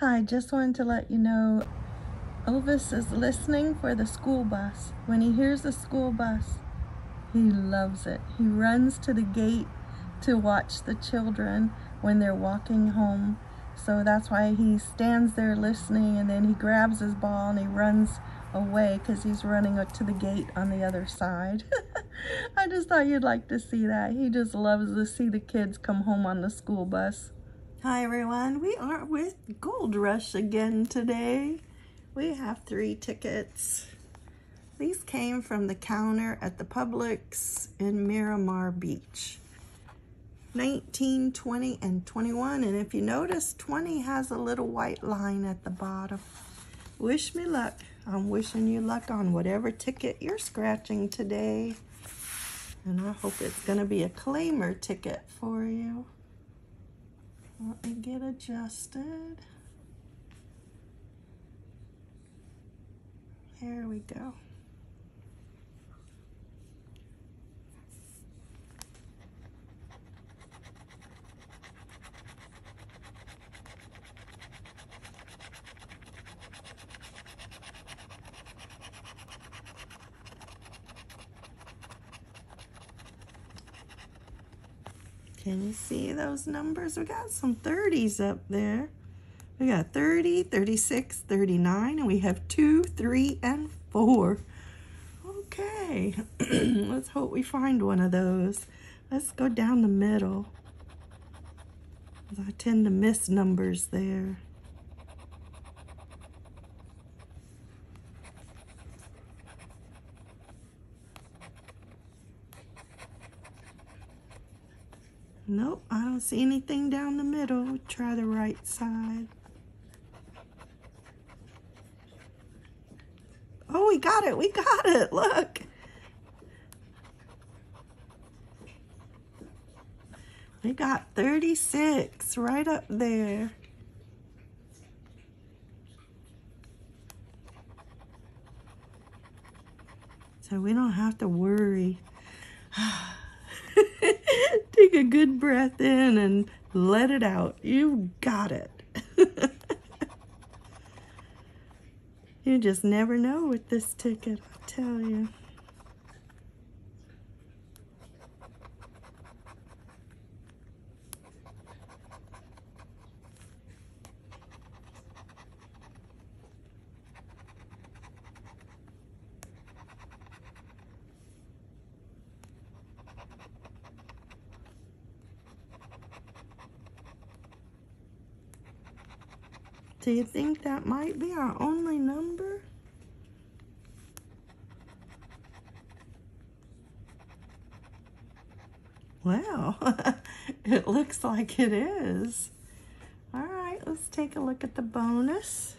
Hi, just wanted to let you know Elvis is listening for the school bus. When he hears the school bus, he loves it. He runs to the gate to watch the children when they're walking home. So that's why he stands there listening and then he grabs his ball and he runs away because he's running up to the gate on the other side. I just thought you'd like to see that. He just loves to see the kids come home on the school bus. Hi everyone, we are with Gold Rush again today. We have three tickets. These came from the counter at the Publix in Miramar Beach. 19, 20, and 21. And if you notice, 20 has a little white line at the bottom. Wish me luck. I'm wishing you luck on whatever ticket you're scratching today. And I hope it's going to be a claimer ticket for you. Let me get adjusted. There we go. Can you see those numbers? We got some 30s up there. We got 30, 36, 39, and we have 2, 3, and 4. Okay, let's hope we find one of those. Let's go down the middle. I tend to miss numbers there. Nope, I don't see anything down the middle. Try the right side. Oh, we got it. We got it. Look. We got 36 right up there. So we don't have to worry. Take a good breath in and let it out. You got it. you just never know with this ticket, I tell you. Do you think that might be our only number? Well, it looks like it is. All right, let's take a look at the bonus.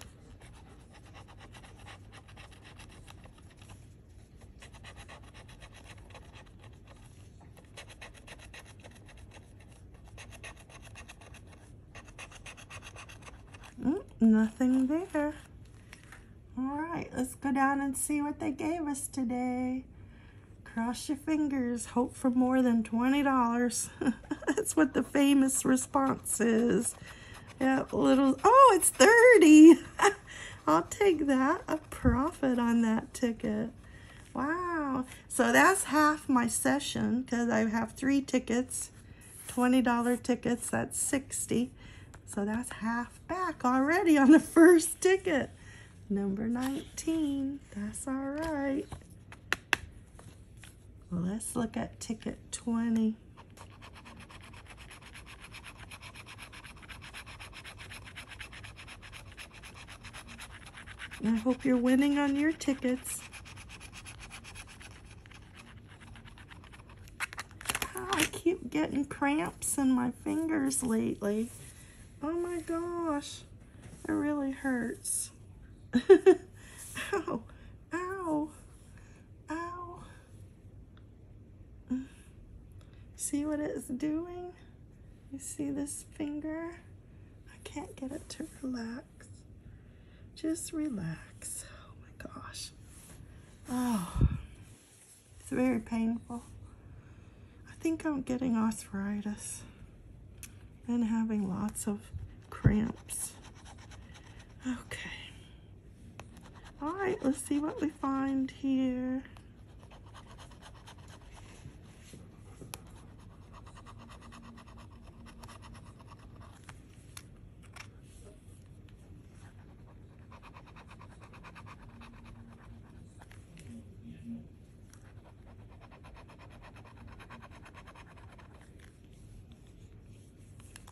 Nothing there. All right, let's go down and see what they gave us today. Cross your fingers, hope for more than $20. That's what the famous response is. Yeah, little, oh, it's 30. I'll take that, a profit on that ticket. Wow. So that's half my session because I have three tickets, $20 tickets, that's 60. So that's half back already on the first ticket. Number 19, that's all right. Let's look at ticket 20. I hope you're winning on your tickets. Oh, I keep getting cramps in my fingers lately. Oh my gosh, it really hurts. ow, ow, ow. See what it's doing? You see this finger? I can't get it to relax. Just relax. Oh my gosh. Oh, it's very painful. I think I'm getting arthritis and having lots of cramps. Okay. All right, let's see what we find here.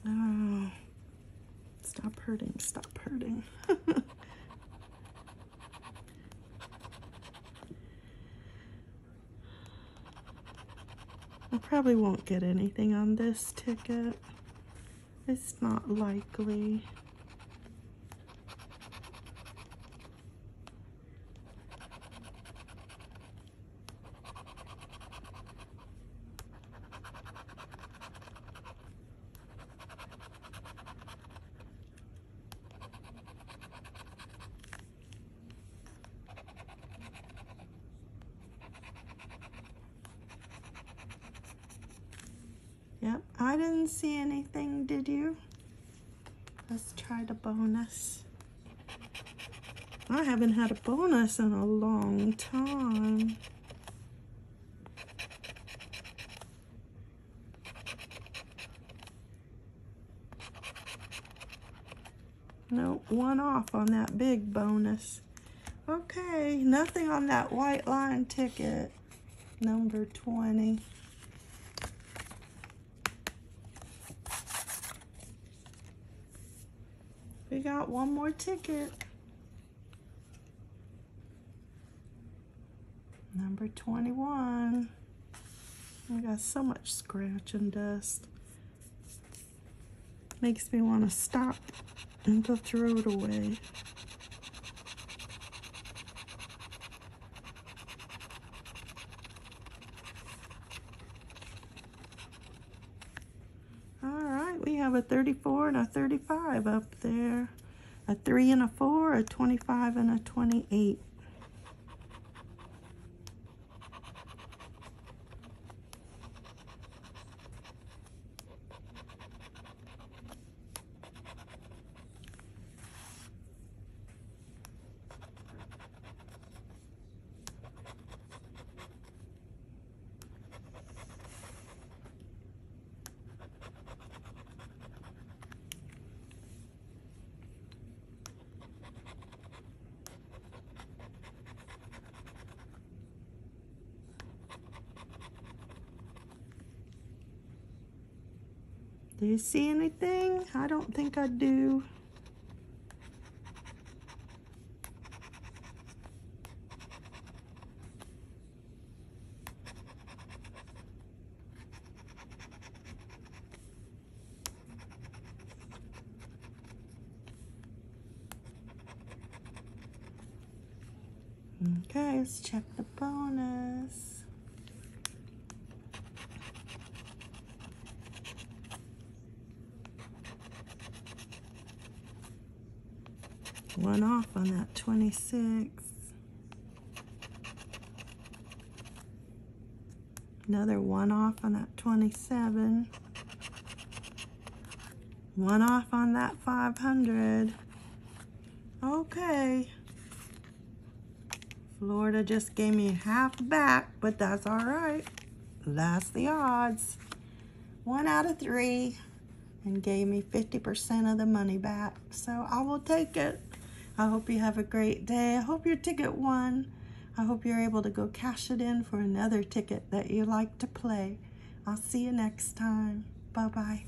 Oh, stop hurting, stop hurting. I probably won't get anything on this ticket. It's not likely. Yep, I didn't see anything, did you? Let's try the bonus. I haven't had a bonus in a long time. Nope, one off on that big bonus. Okay, nothing on that white line ticket. Number 20. We got one more ticket. Number 21. We got so much scratch and dust. Makes me want to stop and to throw it away. We have a 34 and a 35 up there. A 3 and a 4, a 25 and a 28. Do you see anything? I don't think I do. Okay, let's check the bonus. One off on that 26. Another one off on that 27. One off on that 500. Okay. Florida just gave me half back, but that's all right. That's the odds. One out of three and gave me 50% of the money back. So I will take it. I hope you have a great day. I hope your ticket won. I hope you're able to go cash it in for another ticket that you like to play. I'll see you next time. Bye-bye.